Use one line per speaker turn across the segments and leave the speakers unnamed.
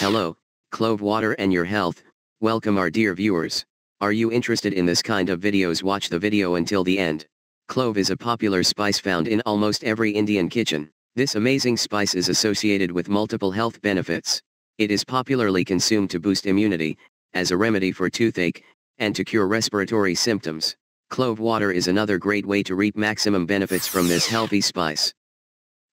Hello, clove water and your health, welcome our dear viewers. Are you interested in this kind of videos watch the video until the end. Clove is a popular spice found in almost every Indian kitchen. This amazing spice is associated with multiple health benefits. It is popularly consumed to boost immunity, as a remedy for toothache, and to cure respiratory symptoms. Clove water is another great way to reap maximum benefits from this healthy spice.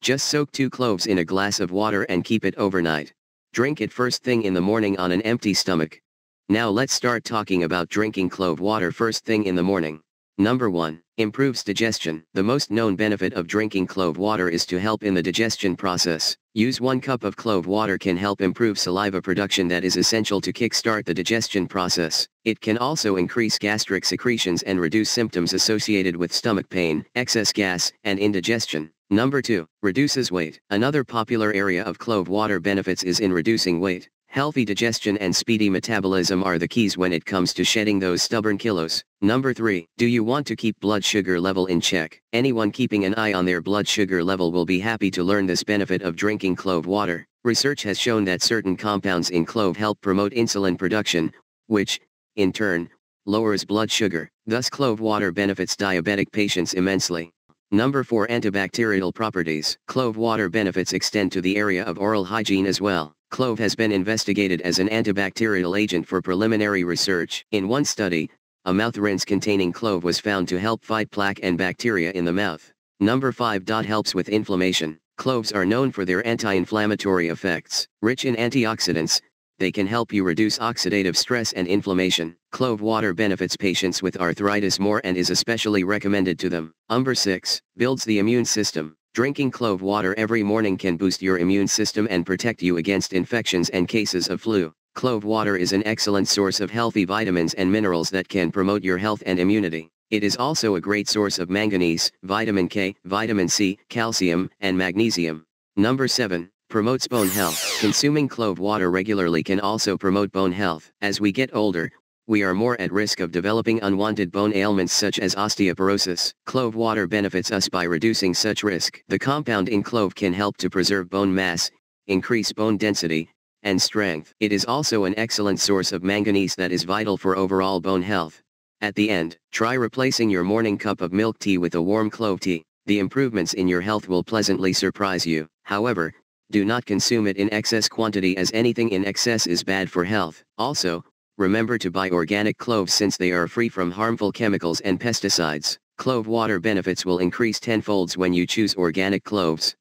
Just soak two cloves in a glass of water and keep it overnight. Drink it first thing in the morning on an empty stomach. Now let's start talking about drinking clove water first thing in the morning. Number 1. Improves digestion. The most known benefit of drinking clove water is to help in the digestion process. Use 1 cup of clove water can help improve saliva production that is essential to kickstart the digestion process. It can also increase gastric secretions and reduce symptoms associated with stomach pain, excess gas, and indigestion. Number 2. Reduces weight. Another popular area of clove water benefits is in reducing weight. Healthy digestion and speedy metabolism are the keys when it comes to shedding those stubborn kilos. Number 3. Do you want to keep blood sugar level in check? Anyone keeping an eye on their blood sugar level will be happy to learn this benefit of drinking clove water. Research has shown that certain compounds in clove help promote insulin production, which, in turn, lowers blood sugar. Thus clove water benefits diabetic patients immensely. Number 4 Antibacterial properties. Clove water benefits extend to the area of oral hygiene as well. Clove has been investigated as an antibacterial agent for preliminary research. In one study, a mouth rinse containing clove was found to help fight plaque and bacteria in the mouth. Number 5. Helps with inflammation. Cloves are known for their anti-inflammatory effects. Rich in antioxidants, they can help you reduce oxidative stress and inflammation. Clove water benefits patients with arthritis more and is especially recommended to them. Number 6. Builds the immune system. Drinking clove water every morning can boost your immune system and protect you against infections and cases of flu. Clove water is an excellent source of healthy vitamins and minerals that can promote your health and immunity. It is also a great source of manganese, vitamin K, vitamin C, calcium, and magnesium. Number 7. Promotes bone health. Consuming clove water regularly can also promote bone health. As we get older, we are more at risk of developing unwanted bone ailments such as osteoporosis. Clove water benefits us by reducing such risk. The compound in clove can help to preserve bone mass, increase bone density, and strength. It is also an excellent source of manganese that is vital for overall bone health. At the end, try replacing your morning cup of milk tea with a warm clove tea. The improvements in your health will pleasantly surprise you. However, do not consume it in excess quantity as anything in excess is bad for health. Also, remember to buy organic cloves since they are free from harmful chemicals and pesticides. Clove water benefits will increase tenfolds when you choose organic cloves.